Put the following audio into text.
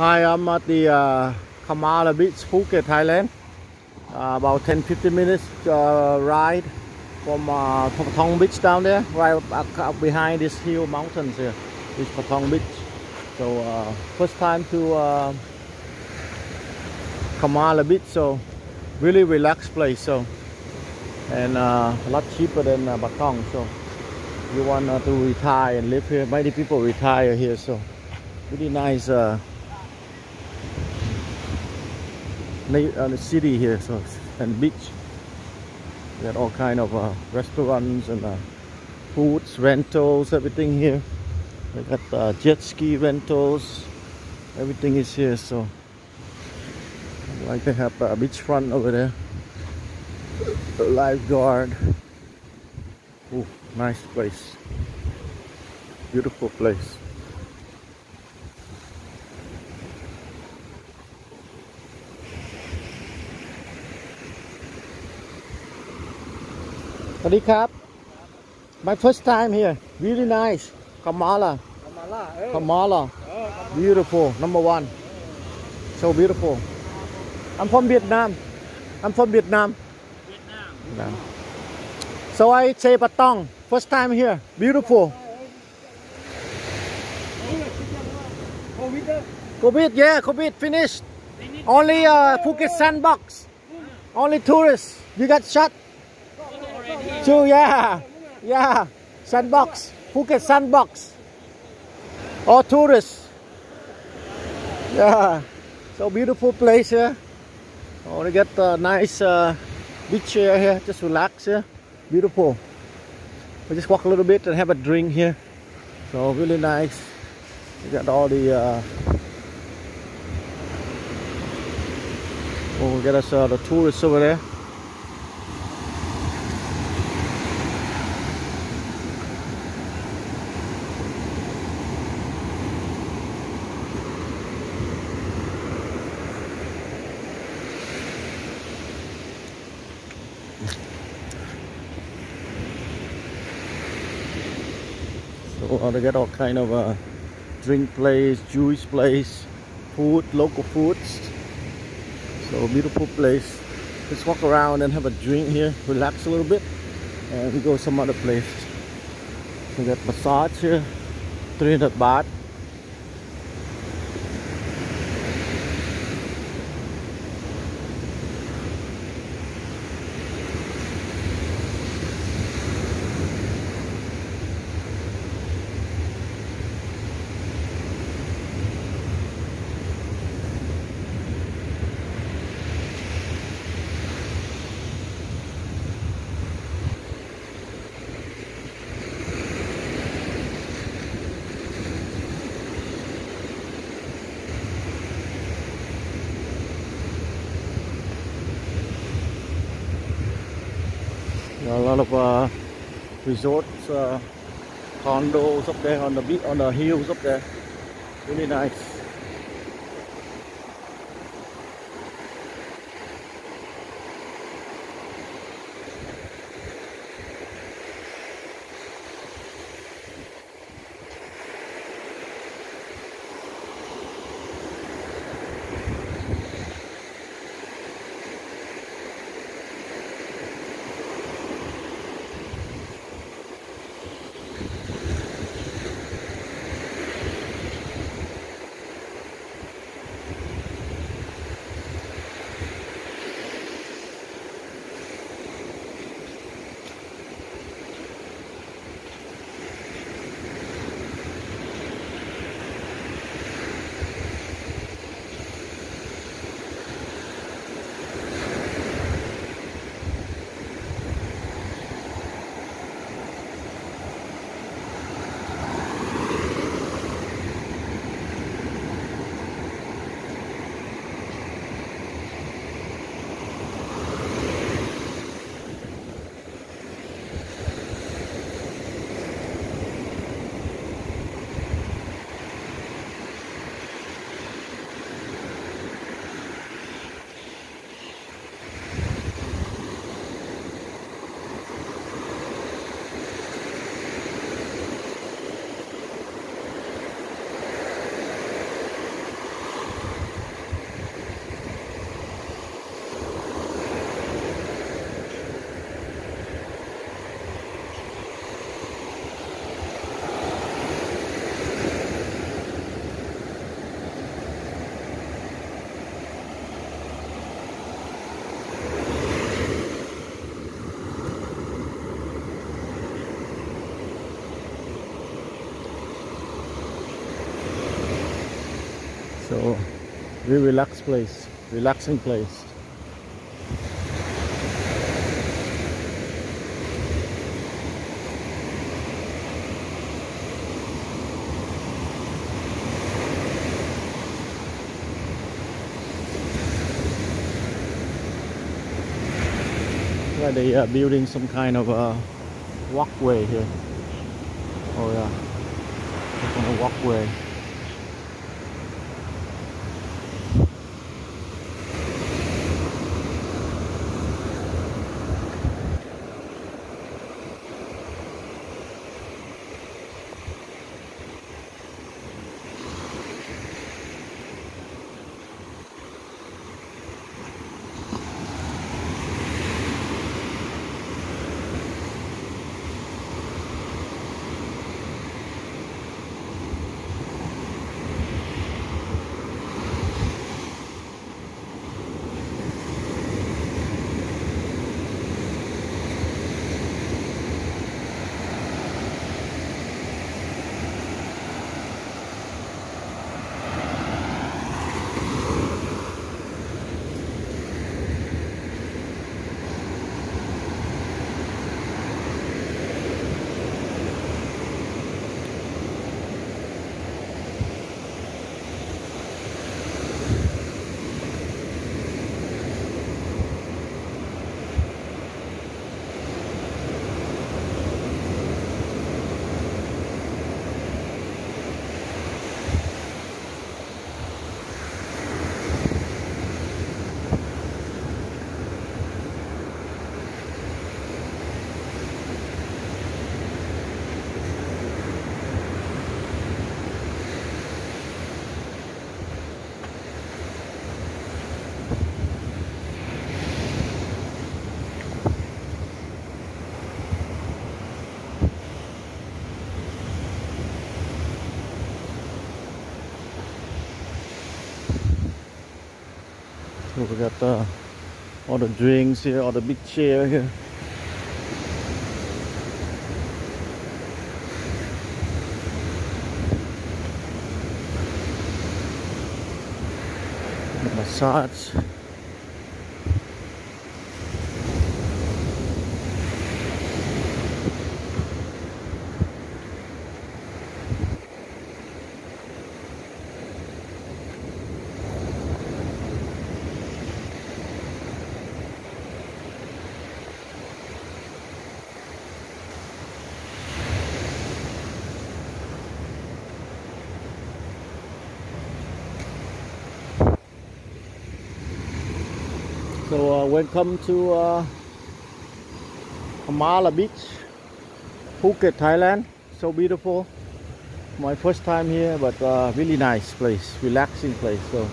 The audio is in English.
Hi, I'm at the uh, Kamala Beach, Phuket, Thailand. Uh, about 10-15 minutes uh, ride from uh, Patong Beach down there, right up, behind this hill mountains here, is Patong Beach. So uh, first time to uh, Kamala Beach, so really relaxed place. So and uh, a lot cheaper than uh, Patong. So you want uh, to retire and live here. Many people retire here, so really nice. Uh, the city here so and beach. We got all kind of uh, restaurants and uh, foods rentals everything here. We got uh, jet ski rentals. Everything is here so. Like they have a beachfront over there. A lifeguard. Ooh, nice place. Beautiful place Sadi My first time here. Really nice. Kamala. Kamala. Eh? Oh, Kamala. Beautiful. Number one. So beautiful. I'm from Vietnam. I'm from Vietnam. Vietnam. Vietnam. So I say Patong. First time here. Beautiful. COVID, eh? yeah, COVID finished. Only uh, Phuket sandbox. Only tourists. You got shot. Two, yeah, yeah. Sandbox, Phuket Sandbox. All tourists. Yeah. So beautiful place here. Oh, they got a nice uh, beach chair here. Just relax here. Beautiful. We just walk a little bit and have a drink here. So really nice. We got all the. Uh, oh, we got us uh, the tourists over there. Uh, they got all kind of uh, drink place, Jewish place, food, local foods. So beautiful place. Let's walk around and have a drink here, relax a little bit, and we go some other place. We got massage here, 300 baht. Lot of uh, resorts, uh, condos up there on the beach, on the hills up there. Really nice. So, very relaxed place, relaxing place. Yeah, they are building some kind of a walkway here. Oh yeah, some kind of walkway. We got uh, all the drinks here, all the big chair here. Massage. So uh, welcome to uh, Kamala Beach, Phuket, Thailand. So beautiful. My first time here, but uh, really nice place, relaxing place. So